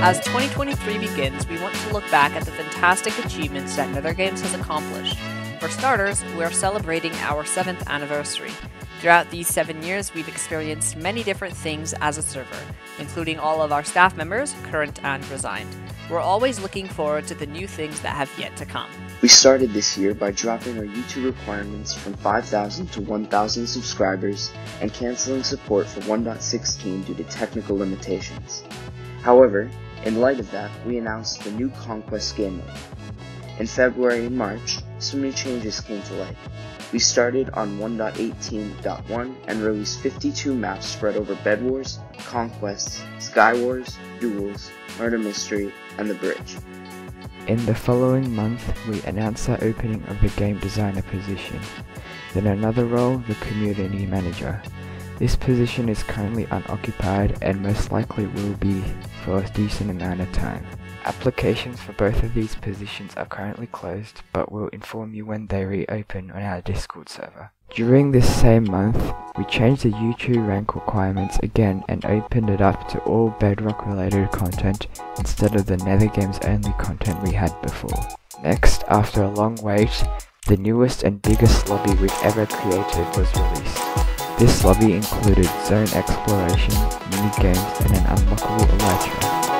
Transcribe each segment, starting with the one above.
As 2023 begins, we want to look back at the fantastic achievements that Nether Games has accomplished. For starters, we're celebrating our 7th anniversary. Throughout these seven years, we've experienced many different things as a server, including all of our staff members, current and resigned. We're always looking forward to the new things that have yet to come. We started this year by dropping our YouTube requirements from 5,000 to 1,000 subscribers and canceling support for 1.16 due to technical limitations. However, in light of that, we announced the new Conquest game mode. In February and March, some new changes came to light. We started on 1.18.1 and released 52 maps spread over Bed Wars, Conquests, Sky Wars, Duels, Murder Mystery, and The Bridge. In the following month, we announced the opening of the game designer position. Then another role, the community manager. This position is currently unoccupied and most likely will be for a decent amount of time. Applications for both of these positions are currently closed, but we'll inform you when they reopen on our Discord server. During this same month, we changed the YouTube rank requirements again and opened it up to all Bedrock related content instead of the Nether Games only content we had before. Next, after a long wait, the newest and biggest lobby we've ever created was released. This lobby included zone exploration, mini games, and an unlockable elytra.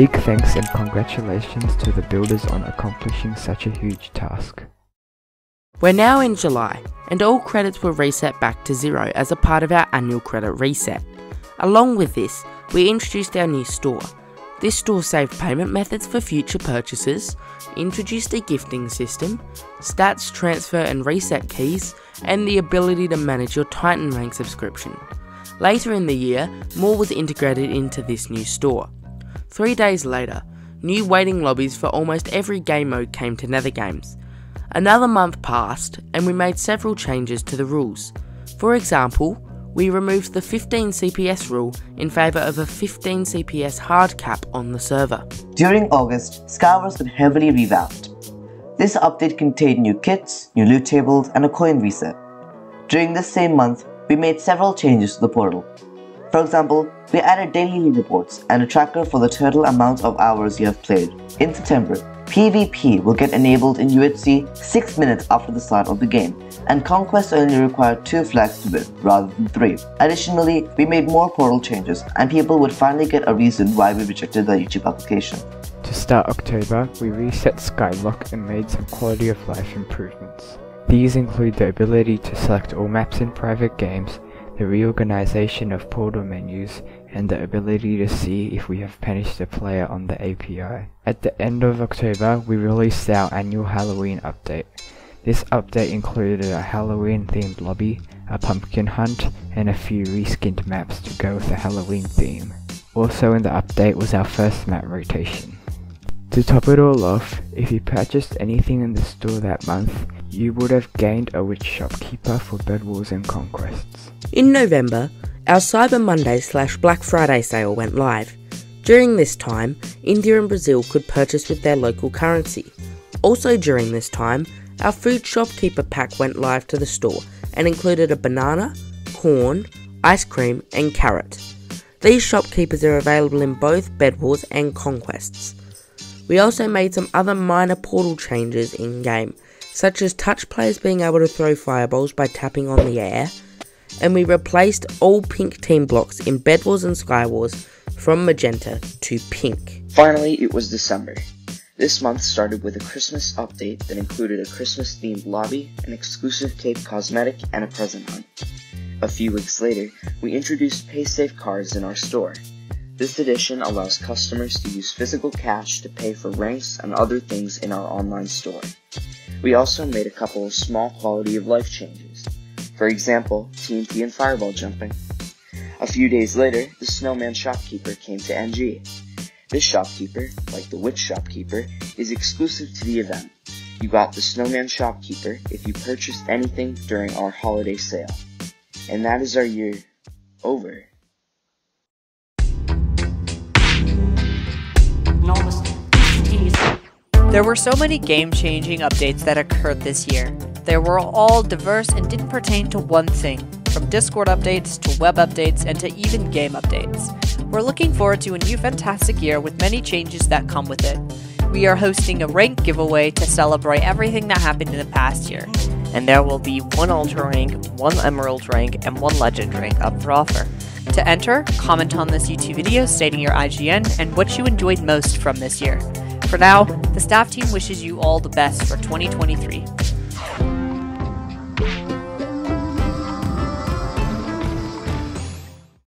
Big thanks and congratulations to the builders on accomplishing such a huge task. We're now in July, and all credits were reset back to zero as a part of our annual credit reset. Along with this, we introduced our new store. This store saved payment methods for future purchases, introduced a gifting system, stats transfer and reset keys, and the ability to manage your Titan rank subscription. Later in the year, more was integrated into this new store. Three days later, new waiting lobbies for almost every game mode came to Nether Games. Another month passed, and we made several changes to the rules. For example, we removed the 15 CPS rule in favour of a 15 CPS hard cap on the server. During August, Skywars got heavily revamped. This update contained new kits, new loot tables, and a coin reset. During this same month, we made several changes to the portal. For example, we added daily reports and a tracker for the total amount of hours you have played. In September, PvP will get enabled in UHC 6 minutes after the start of the game, and Conquest only required 2 flags to win, rather than 3. Additionally, we made more portal changes, and people would finally get a reason why we rejected the YouTube application. To start October, we reset Skyblock and made some quality of life improvements. These include the ability to select all maps in private games the reorganization of portal menus, and the ability to see if we have punished a player on the API. At the end of October, we released our annual Halloween update. This update included a Halloween themed lobby, a pumpkin hunt, and a few reskinned maps to go with the Halloween theme. Also in the update was our first map rotation. To top it all off, if you purchased anything in the store that month, you would have gained a witch shopkeeper for Bed Wars and Conquests. In November, our Cyber Monday slash Black Friday sale went live. During this time, India and Brazil could purchase with their local currency. Also during this time, our Food Shopkeeper pack went live to the store and included a banana, corn, ice cream, and carrot. These shopkeepers are available in both Bed Wars and Conquests. We also made some other minor portal changes in game, such as touch players being able to throw fireballs by tapping on the air, and we replaced all pink team blocks in Bed Wars and Sky Wars from magenta to pink. Finally, it was December. This month started with a Christmas update that included a Christmas themed lobby, an exclusive Cape cosmetic, and a present hunt. A few weeks later, we introduced PaySafe cards in our store. This edition allows customers to use physical cash to pay for ranks and other things in our online store. We also made a couple of small quality of life changes. For example, TNT and fireball jumping. A few days later, the Snowman Shopkeeper came to NG. This shopkeeper, like the Witch Shopkeeper, is exclusive to the event. You got the Snowman Shopkeeper if you purchased anything during our holiday sale. And that is our year over. There were so many game changing updates that occurred this year. They were all diverse and didn't pertain to one thing, from Discord updates to web updates and to even game updates. We're looking forward to a new fantastic year with many changes that come with it. We are hosting a rank giveaway to celebrate everything that happened in the past year. And there will be one Ultra rank, one Emerald rank, and one Legend rank up for offer. To enter, comment on this YouTube video stating your IGN and what you enjoyed most from this year. For now, the staff team wishes you all the best for 2023.